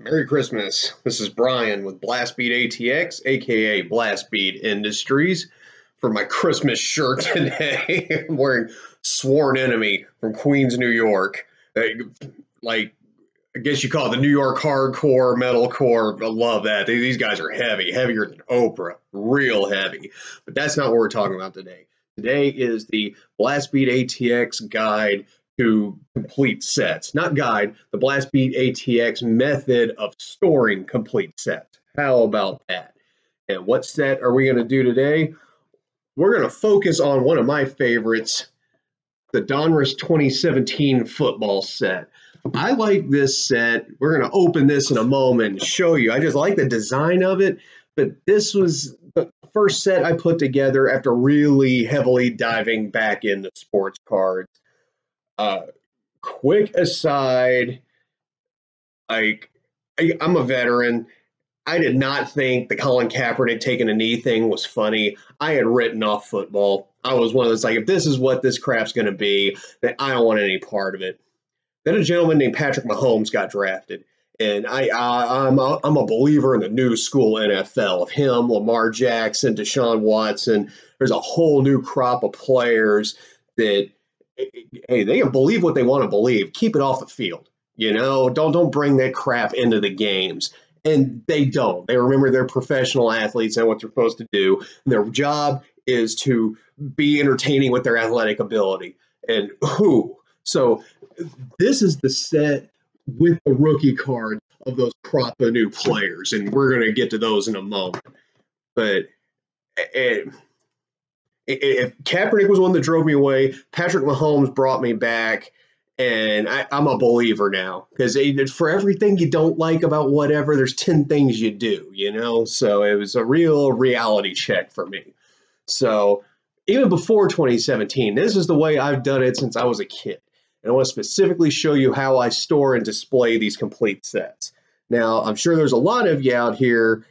Merry Christmas. This is Brian with Blastbeat ATX, aka Blastbeat Industries, for my Christmas shirt today. I'm wearing Sworn Enemy from Queens, New York. Uh, like, I guess you call it the New York hardcore, metalcore. I love that. These guys are heavy, heavier than Oprah, real heavy. But that's not what we're talking about today. Today is the Blastbeat ATX guide to complete sets. Not guide, the Blastbeat ATX method of storing complete sets. How about that? And what set are we going to do today? We're going to focus on one of my favorites, the Donruss 2017 football set. I like this set. We're going to open this in a moment and show you. I just like the design of it, but this was the first set I put together after really heavily diving back into sports cards. Uh, quick aside, like I, I'm a veteran. I did not think the Colin Kaepernick taking a knee thing was funny. I had written off football. I was one of those like, if this is what this crap's going to be, then I don't want any part of it. Then a gentleman named Patrick Mahomes got drafted, and I, I I'm a, I'm a believer in the new school NFL of him, Lamar Jackson, Deshaun Watson. There's a whole new crop of players that hey, they can believe what they want to believe. Keep it off the field. You know, don't don't bring that crap into the games. And they don't. They remember they're professional athletes and what they're supposed to do. Their job is to be entertaining with their athletic ability. And who? So this is the set with the rookie card of those crop of new players, and we're going to get to those in a moment. But it, if Kaepernick was one that drove me away, Patrick Mahomes brought me back, and I, am a believer now because for everything you don't like about whatever, there's ten things you do, you know. So it was a real reality check for me. So even before 2017, this is the way I've done it since I was a kid, and I want to specifically show you how I store and display these complete sets. Now, I'm sure there's a lot of you out here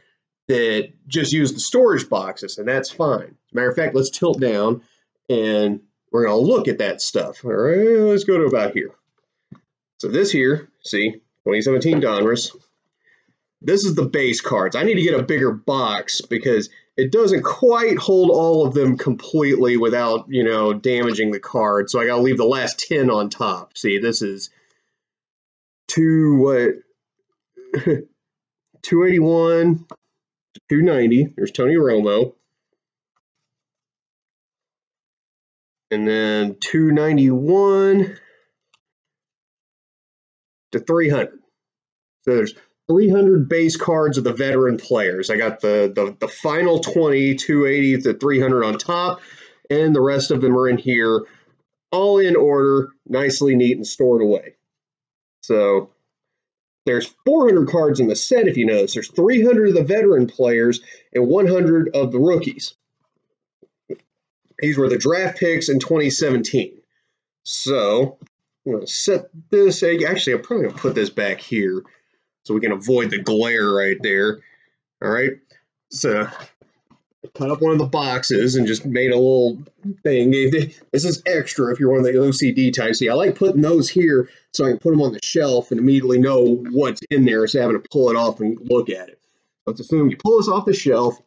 that just use the storage boxes, and that's fine. As a matter of fact, let's tilt down and we're going to look at that stuff. All right, let's go to about here. So this here, see, 2017 Donruss. This is the base cards. I need to get a bigger box because it doesn't quite hold all of them completely without, you know, damaging the card. So I got to leave the last 10 on top. See, this is two, what, 281, 290. There's Tony Romo. And then 291 to 300. So there's 300 base cards of the veteran players. I got the, the, the final 20, 280 to 300 on top, and the rest of them are in here, all in order, nicely neat and stored away. So there's 400 cards in the set, if you notice. There's 300 of the veteran players and 100 of the rookies. These were the draft picks in 2017. So I'm going to set this. Actually, I'm probably going to put this back here so we can avoid the glare right there. All right. So cut up one of the boxes and just made a little thing. This is extra if you're one of the OCD types. See, I like putting those here so I can put them on the shelf and immediately know what's in there instead of having to pull it off and look at it. Let's assume you pull this off the shelf.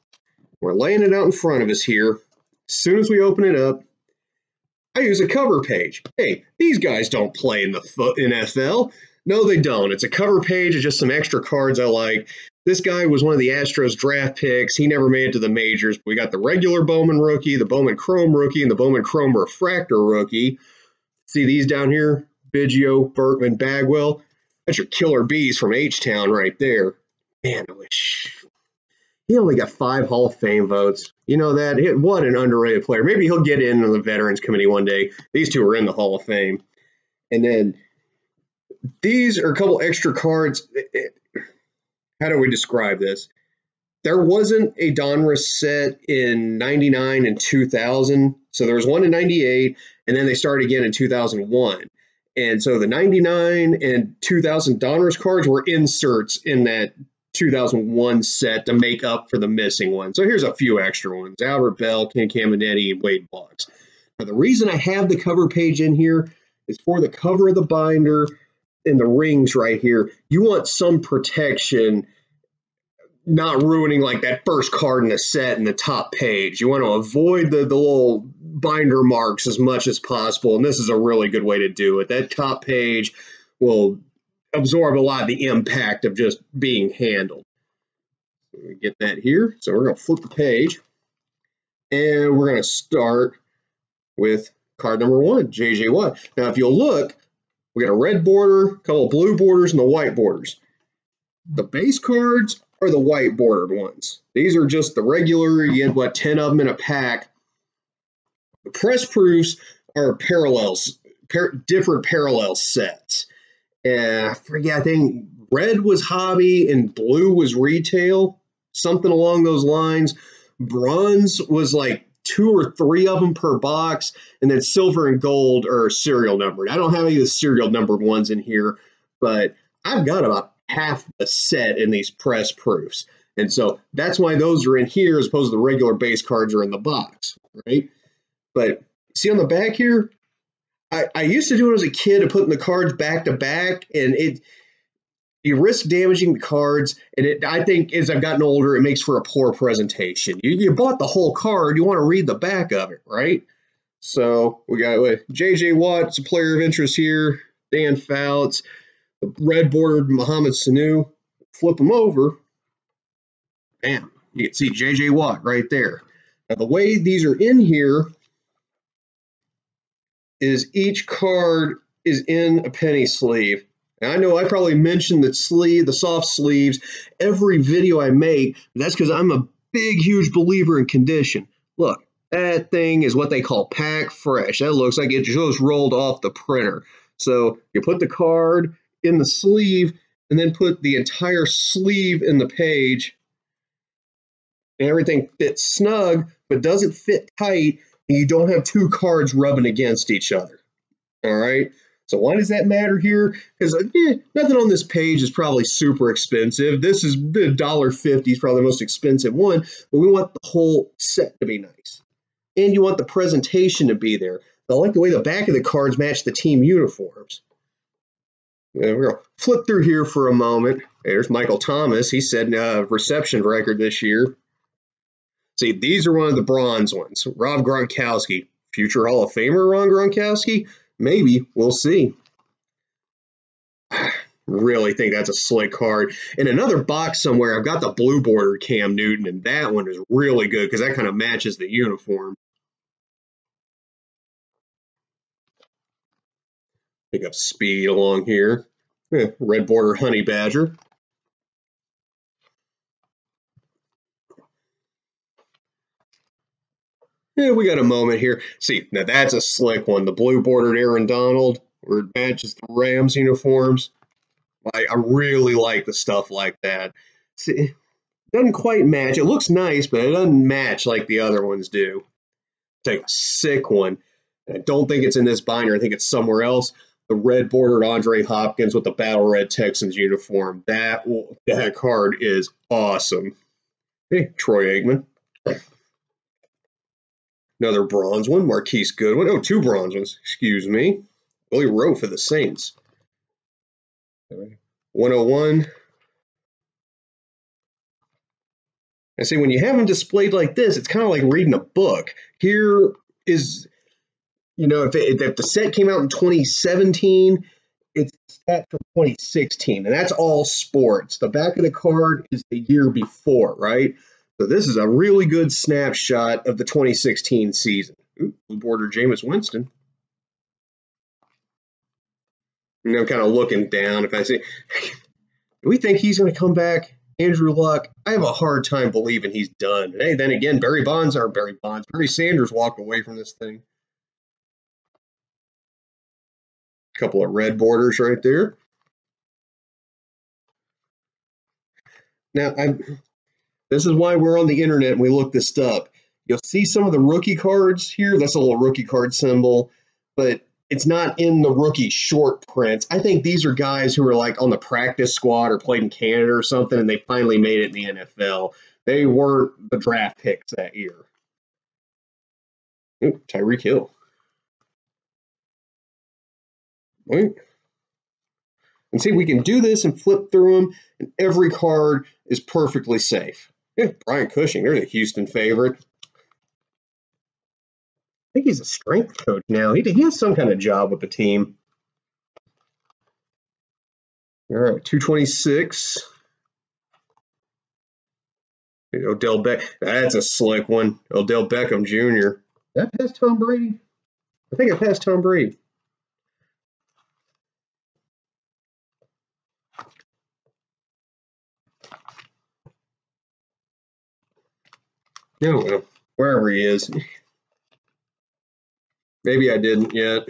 We're laying it out in front of us here. As soon as we open it up, I use a cover page. Hey, these guys don't play in the in NFL. No, they don't. It's a cover page of just some extra cards I like. This guy was one of the Astros draft picks. He never made it to the majors. We got the regular Bowman rookie, the Bowman Chrome rookie, and the Bowman Chrome Refractor rookie. See these down here? Biggio, Berkman, Bagwell. That's your killer bees from H Town right there. Man, I wish he only got five Hall of Fame votes. You know that? What an underrated player. Maybe he'll get into the Veterans Committee one day. These two are in the Hall of Fame. And then these are a couple extra cards how do we describe this? There wasn't a Donruss set in 99 and 2000. So there was one in 98, and then they started again in 2001. And so the 99 and 2000 Donruss cards were inserts in that 2001 set to make up for the missing one. So here's a few extra ones Albert Belle, Ken Caminiti, Wade Boggs. Now, the reason I have the cover page in here is for the cover of the binder in the rings right here, you want some protection, not ruining like that first card in the set in the top page. You want to avoid the, the little binder marks as much as possible, and this is a really good way to do it. That top page will absorb a lot of the impact of just being handled. Get that here. So we're going to flip the page, and we're going to start with card number one, JJ Watt. Now, if you'll look, we got a red border, a couple of blue borders, and the white borders. The base cards are the white bordered ones. These are just the regular, you get what, 10 of them in a pack. The press proofs are parallels, par different parallel sets. And I forget, I think red was hobby and blue was retail, something along those lines. Bronze was like two or three of them per box, and then silver and gold are serial numbered. I don't have any of the serial numbered ones in here, but I've got about half a set in these press proofs. And so that's why those are in here as opposed to the regular base cards are in the box, right? But see on the back here, I, I used to do it as a kid of putting the cards back to back, and it you risk damaging the cards, and it, I think as I've gotten older, it makes for a poor presentation. You, you bought the whole card, you want to read the back of it, right? So we got uh, J.J. Watt's a player of interest here, Dan Fouts, the red bordered Mohamed Sanu. Flip them over, bam, you can see J.J. Watt right there. Now the way these are in here is each card is in a penny sleeve. I know I probably mentioned the sleeve, the soft sleeves, every video I make. That's because I'm a big, huge believer in condition. Look, that thing is what they call pack fresh. That looks like it just rolled off the printer. So you put the card in the sleeve and then put the entire sleeve in the page. And everything fits snug, but doesn't fit tight. And you don't have two cards rubbing against each other. All right. So why does that matter here? Because eh, nothing on this page is probably super expensive. This is the dollar fifty is probably the most expensive one, but we want the whole set to be nice, and you want the presentation to be there. I like the way the back of the cards match the team uniforms. We're gonna flip through here for a moment. There's Michael Thomas. He said a reception record this year. See, these are one of the bronze ones. Rob Gronkowski, future Hall of Famer Ron Gronkowski. Maybe. We'll see. really think that's a slick card. In another box somewhere, I've got the blue border Cam Newton, and that one is really good because that kind of matches the uniform. Pick up speed along here. Yeah, red border honey badger. Yeah, we got a moment here. See, now that's a slick one. The blue bordered Aaron Donald, where it matches the Rams uniforms. I, I really like the stuff like that. See, doesn't quite match. It looks nice, but it doesn't match like the other ones do. Take a sick one. I don't think it's in this binder. I think it's somewhere else. The red bordered Andre Hopkins with the battle red Texans uniform. That that card is awesome. Hey, Troy Aikman. Another bronze one, Marquise Goodwin. Oh, two bronze ones, excuse me. Willie Rowe for the Saints. 101. I say when you have them displayed like this, it's kind of like reading a book. Here is, you know, if, it, if the set came out in 2017, it's set for 2016, and that's all sports. The back of the card is the year before, right? So this is a really good snapshot of the 2016 season. Ooh, blue border Jameis Winston. I'm kind of looking down. If I see. do we think he's going to come back? Andrew Luck, I have a hard time believing he's done. Hey, then again, Barry Bonds are Barry Bonds. Barry Sanders walked away from this thing. A couple of red borders right there. Now, I'm this is why we're on the internet and we look this up. You'll see some of the rookie cards here. That's a little rookie card symbol, but it's not in the rookie short prints. I think these are guys who are like on the practice squad or played in Canada or something, and they finally made it in the NFL. They weren't the draft picks that year. Ooh, Tyreek Hill. Wait. And see, we can do this and flip through them, and every card is perfectly safe. Brian Cushing, there's a Houston favorite. I think he's a strength coach now. He, he has some kind of job with the team. All right, 226. Odell Beck. That's a slick one. Odell Beckham Jr. That passed Tom Brady. I think it passed Tom Brady. No, wherever he is. Maybe I didn't yet.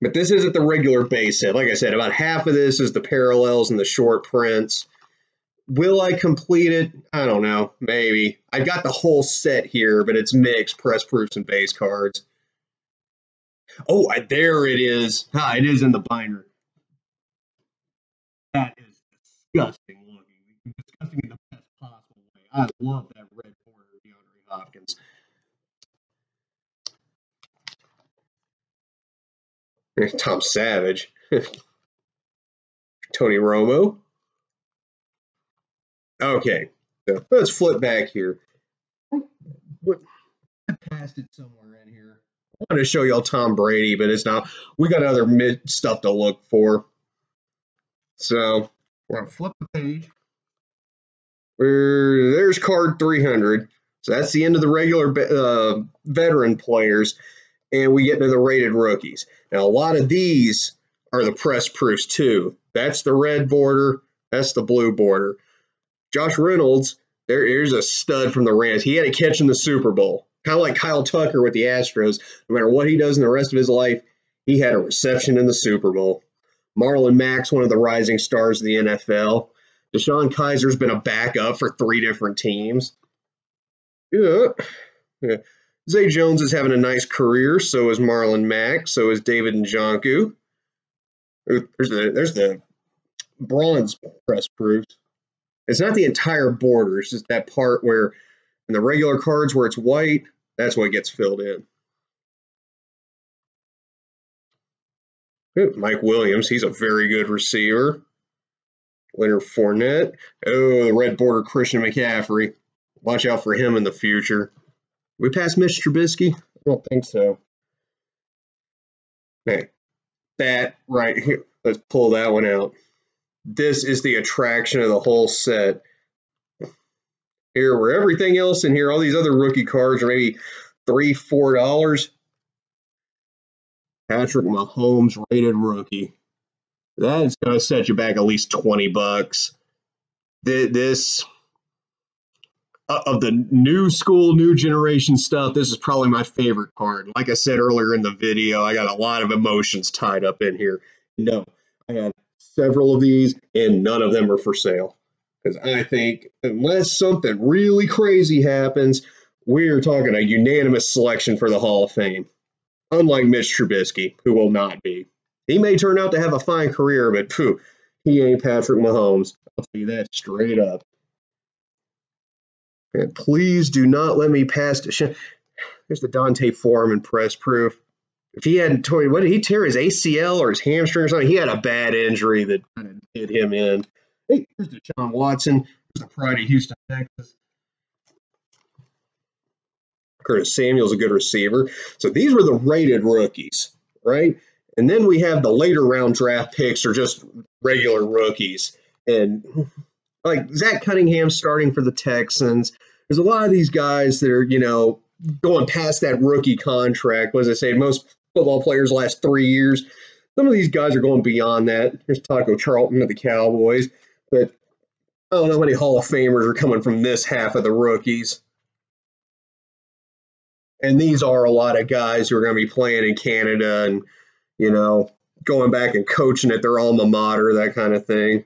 But this isn't the regular base set. Like I said, about half of this is the parallels and the short prints. Will I complete it? I don't know. Maybe. I've got the whole set here, but it's mixed press proofs and base cards. Oh, I, there it is. Ah, it is in the binder. That is disgusting looking. Disgusting in the best possible way. I love that red corner, DeAndre Hopkins. Tom Savage. Tony Romo. Okay, so let's flip back here. What, I passed it somewhere in here. I wanted to show y'all Tom Brady, but it's not. We got other mid stuff to look for. So we're gonna flip the page. We're, there's card 300. So that's the end of the regular uh, veteran players, and we get to the rated rookies. Now a lot of these are the press proofs too. That's the red border. That's the blue border. Josh Reynolds, there, there's a stud from the Rams. He had a catch in the Super Bowl, kind of like Kyle Tucker with the Astros. No matter what he does in the rest of his life, he had a reception in the Super Bowl. Marlon Mack's, one of the rising stars of the NFL. DeShone Kizer's been a backup for three different teams. Yeah. yeah. Zay Jones is having a nice career. So is Marlon Mack. So is David Njoku. There's the there's the bronze press proof. It's not the entire border. It's just that part where in the regular cards where it's white, that's what gets filled in. Mike Williams, he's a very good receiver. Leonard Fournette. Oh, the red border Christian McCaffrey. Watch out for him in the future. We passed Mitch Trubisky? I don't think so. Okay, that right here. Let's pull that one out this is the attraction of the whole set. Here, where everything else in here, all these other rookie cards are maybe three, four dollars. Patrick Mahomes rated rookie. That's gonna set you back at least twenty bucks. This uh, of the new school, new generation stuff, this is probably my favorite card. Like I said earlier in the video, I got a lot of emotions tied up in here. No, I have several of these, and none of them are for sale. Because I think unless something really crazy happens, we're talking a unanimous selection for the Hall of Fame. Unlike Mitch Trubisky, who will not be. He may turn out to have a fine career, but phew, he ain't Patrick Mahomes. I'll tell you that straight up. And please do not let me pass. To There's the D'Onta Foreman press proof if he hadn't torn, what did he tear his ACL or his hamstring or something? He had a bad injury that kind of hit him in. Hey, here's Deshaun Watson. Here's the pride of Houston, Texas. Curtis Samuel's a good receiver. So these were the rated rookies, right? And then we have the later round draft picks are just regular rookies. And like Zach Cunningham starting for the Texans. There's a lot of these guys that are, you know, going past that rookie contract. Does I say? Most football players last three years. Some of these guys are going beyond that. There's Taco Charlton of the Cowboys, but I don't know how many Hall of Famers are coming from this half of the rookies. And these are a lot of guys who are going to be playing in Canada and, you know, going back and coaching at their alma mater, that kind of thing.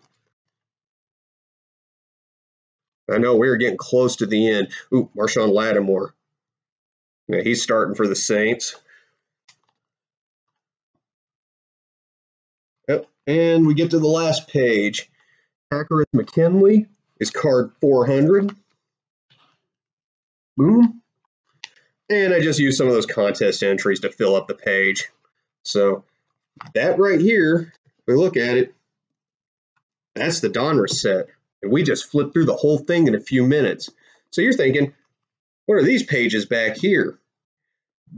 I know we are getting close to the end. Ooh, Marshon Lattimore. Yeah, he's starting for the Saints. Yep. And we get to the last page. Takkarist McKinley is card 400. Boom. And I just used some of those contest entries to fill up the page. So that right here, if we look at it, that's the Donruss set. And we just flipped through the whole thing in a few minutes. So you're thinking, what are these pages back here?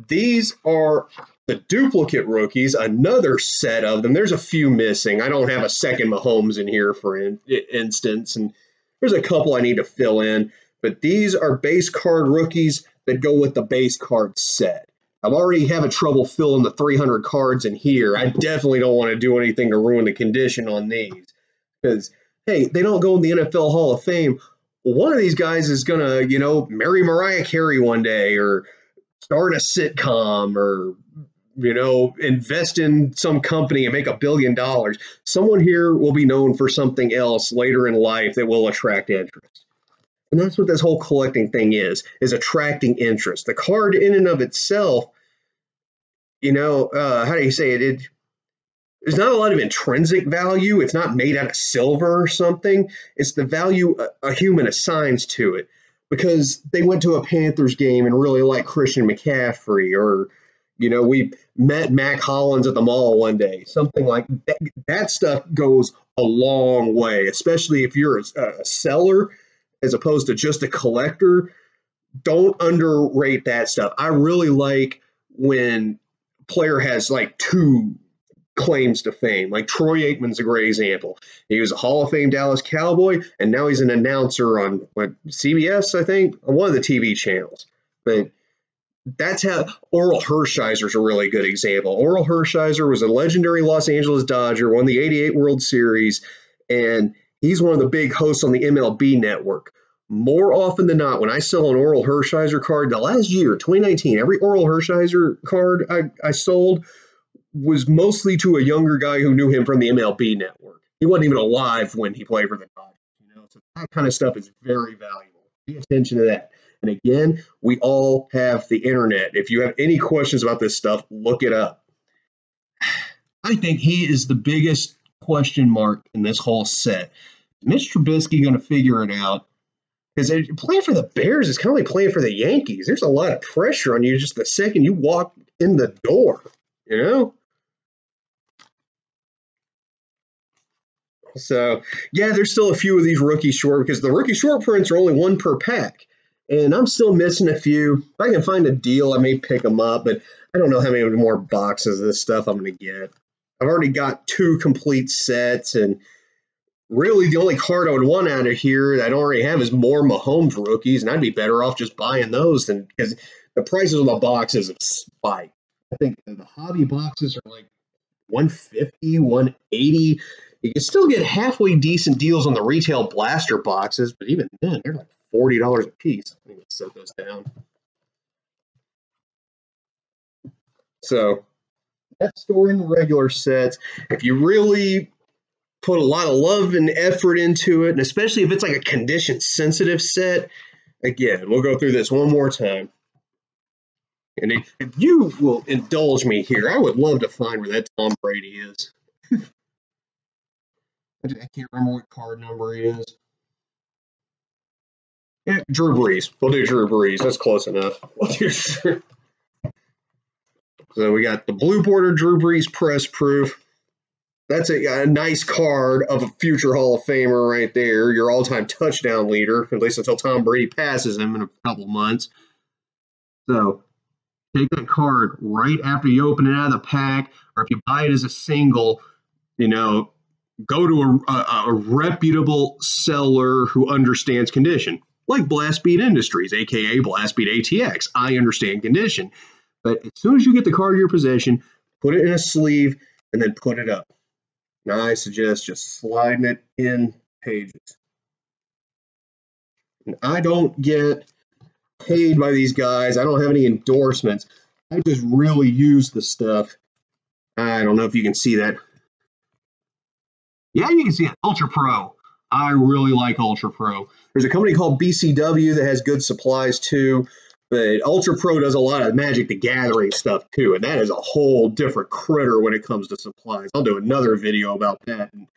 These are the duplicate rookies, another set of them. There's a few missing. I don't have a second Mahomes in here, for in, instance, and there's a couple I need to fill in. But these are base card rookies that go with the base card set. I'm already having trouble filling the 300 cards in here. I definitely don't want to do anything to ruin the condition on these because hey, they don't go in the NFL Hall of Fame. One of these guys is gonna, you know, marry Mariah Carey one day, or start a sitcom, or you know, invest in some company and make a billion dollars. Someone here will be known for something else later in life that will attract interest. And that's what this whole collecting thing is, is attracting interest. The card in and of itself, you know, uh, how do you say it? it there's not a lot of intrinsic value. It's not made out of silver or something. It's the value a, a human assigns to it because they went to a Panthers game and really like Christian McCaffrey or you know, we met Mack Hollins at the mall one day. Something like that. That stuff goes a long way, especially if you're a, a seller as opposed to just a collector. Don't underrate that stuff. I really like when player has like two claims to fame. Like Troy Aikman's a great example. He was a Hall of Fame Dallas Cowboy, and now he's an announcer on what CBS, I think, on one of the TV channels. But that's how Orel Hershiser is a really good example. Orel Hershiser was a legendary Los Angeles Dodger, won the 88 World Series, and he's one of the big hosts on the MLB network. More often than not, when I sell an Orel Hershiser card, the last year, 2019, every Orel Hershiser card I, I sold was mostly to a younger guy who knew him from the MLB network. He wasn't even alive when he played for the Dodgers, you know. So that kind of stuff is very valuable. Pay attention to that. And again, we all have the internet. If you have any questions about this stuff, look it up. I think he is the biggest question mark in this whole set. Mitch Trubisky going to figure it out? Because playing for the Bears is kind of like playing for the Yankees. There's a lot of pressure on you just the second you walk in the door, you know? So, yeah, there's still a few of these rookie short because the rookie short prints are only one per pack and I'm still missing a few. If I can find a deal, I may pick them up, but I don't know how many more boxes of this stuff I'm going to get. I've already got two complete sets, and really the only card I would want out of here that I don't already have is more Mahomes rookies, and I'd be better off just buying those than because the prices of the boxes have spiked. I think the hobby boxes are like 150, 180. You can still get halfway decent deals on the retail blaster boxes, but even then, they're like forty dollars a piece. I let's set those down. So that's storing the regular sets. If you really put a lot of love and effort into it, and especially if it's like a condition sensitive set, again, we'll go through this one more time. And if, if you will indulge me here, I would love to find where that Tom Brady is. I can't remember what card number he is. Yeah, Drew Brees. We'll do Drew Brees. That's close enough. We'll do Drew. So we got the blue border Drew Brees press proof. That's a, a, nice card of a future Hall of Famer right there. Your all-time touchdown leader, at least until Tom Brady passes him in a couple months. So take that card right after you open it out of the pack, or if you buy it as a single, you know, go to a, a, a reputable seller who understands condition like Blastbeat Industries, aka Blastbeat ATX. I understand condition. But as soon as you get the card in your possession, put it in a sleeve and then put it up. Now I suggest just sliding it in pages. And I don't get paid by these guys. I don't have any endorsements. I just really use the stuff. I don't know if you can see that. Yeah, you can see it. Ultra Pro. I really like Ultra Pro. There's a company called BCW that has good supplies too, but Ultra Pro does a lot of Magic the Gathering stuff too, and that is a whole different critter when it comes to supplies. I'll do another video about that. And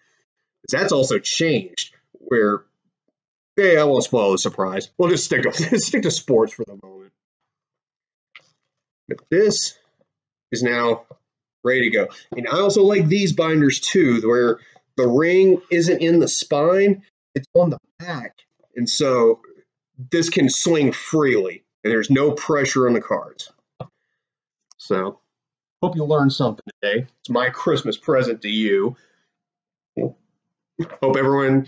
that's also changed where hey, I won't spoil the surprise. We'll just stick to stick to sports for the moment. But this is now ready to go. And I also like these binders too, where the ring isn't in the spine, it's on the back. And so this can swing freely, there's no pressure on the cards. So, hope you learned something today. It's my Christmas present to you. Hope everyone,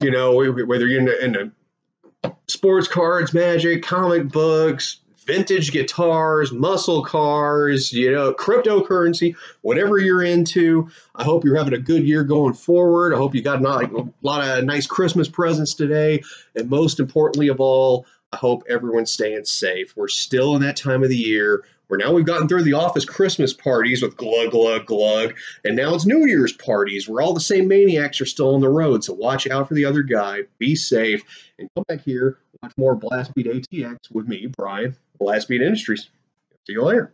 you know, whether you're into sports cards, magic, comic books, vintage guitars, muscle cars, you know, cryptocurrency, whatever you're into. I hope you're having a good year going forward. I hope you got a lot of nice Christmas presents today. And most importantly of all, I hope everyone's staying safe. We're still in that time of the year where now we've gotten through the office Christmas parties with glug, glug, glug, and now it's New Year's parties where all the same maniacs are still on the road. So watch out for the other guy, be safe, and come back here, watch more Blastbeat ATX with me, Brian, Blastbeat Industries. See you later.